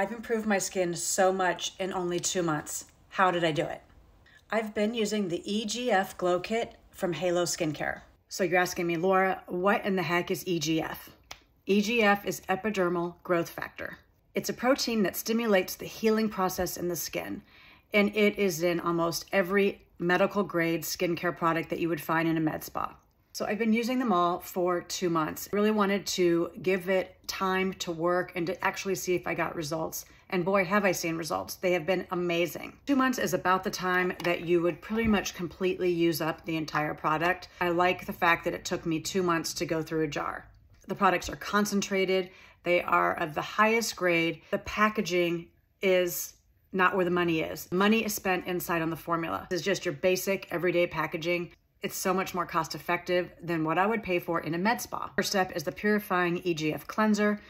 I've improved my skin so much in only two months. How did I do it? I've been using the EGF Glow Kit from Heilo Skincare. So you're asking me, Laura, what in the heck is EGF? EGF is epidermal growth factor. It's a protein that stimulates the healing process in the skin, and it is in almost every medical grade skincare product that you would find in a med spa. So I've been using them all for two months. Really wanted to give it time to work and to actually see if I got results. And boy, have I seen results. They have been amazing. Two months is about the time that you would pretty much completely use up the entire product. I like the fact that it took me two months to go through a jar. The products are concentrated. They are of the highest grade. The packaging is not where the money is. Money is spent inside on the formula. This is just your basic everyday packaging. It's so much more cost effective than what I would pay for in a med spa. First step is the Purifying EGF Cleanser.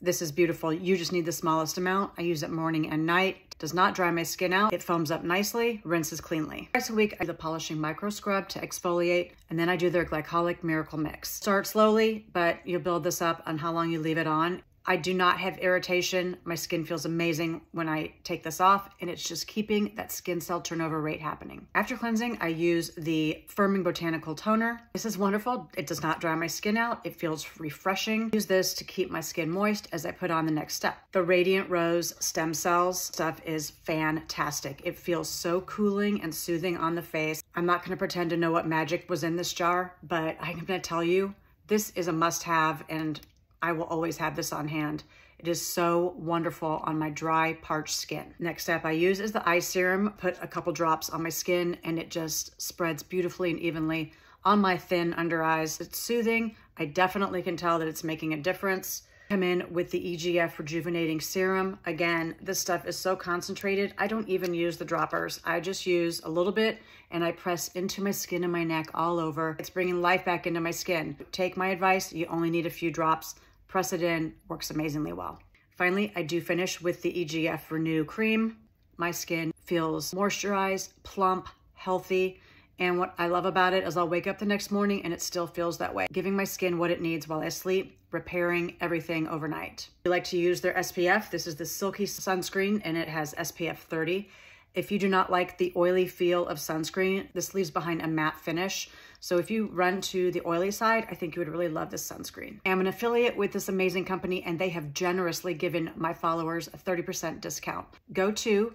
This is beautiful. You just need the smallest amount. I use it morning and night. Does not dry my skin out. It foams up nicely, rinses cleanly. Twice a week, I do the polishing micro scrub to exfoliate, and then I do their glycolic miracle mix. Start slowly, but you'll build this up on how long you leave it on. I do not have irritation. My skin feels amazing when I take this off and it's just keeping that skin cell turnover rate happening. After cleansing, I use the Firming Botanical Toner. This is wonderful. It does not dry my skin out. It feels refreshing. Use this to keep my skin moist as I put on the next step. The Radiant Rose Stem Cells stuff is fantastic. It feels so cooling and soothing on the face. I'm not gonna pretend to know what magic was in this jar, but I'm gonna tell you, this is a must have and I will always have this on hand. It is so wonderful on my dry, parched skin. Next step I use is the eye serum. Put a couple drops on my skin and it just spreads beautifully and evenly on my thin under eyes. It's soothing. I definitely can tell that it's making a difference. Come in with the EGF Rejuvenating Serum. Again, this stuff is so concentrated, I don't even use the droppers. I just use a little bit and I press into my skin and my neck all over. It's bringing life back into my skin. Take my advice, you only need a few drops press it in, works amazingly well. Finally, I do finish with the EGF Renew Cream. My skin feels moisturized, plump, healthy, and what I love about it is I'll wake up the next morning and it still feels that way, giving my skin what it needs while I sleep, repairing everything overnight. I like to use their SPF. This is the Silky Sunscreen and it has SPF 30. If you do not like the oily feel of sunscreen, this leaves behind a matte finish. So if you run to the oily side, I think you would really love this sunscreen. I'm an affiliate with this amazing company and they have generously given my followers a 30% discount. Go to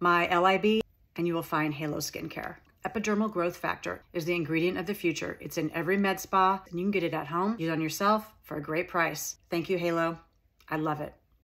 my LIB and you will find Heilo Skincare. Epidermal growth factor is the ingredient of the future. It's in every med spa and you can get it at home, use it on yourself for a great price. Thank you, Heilo. I love it.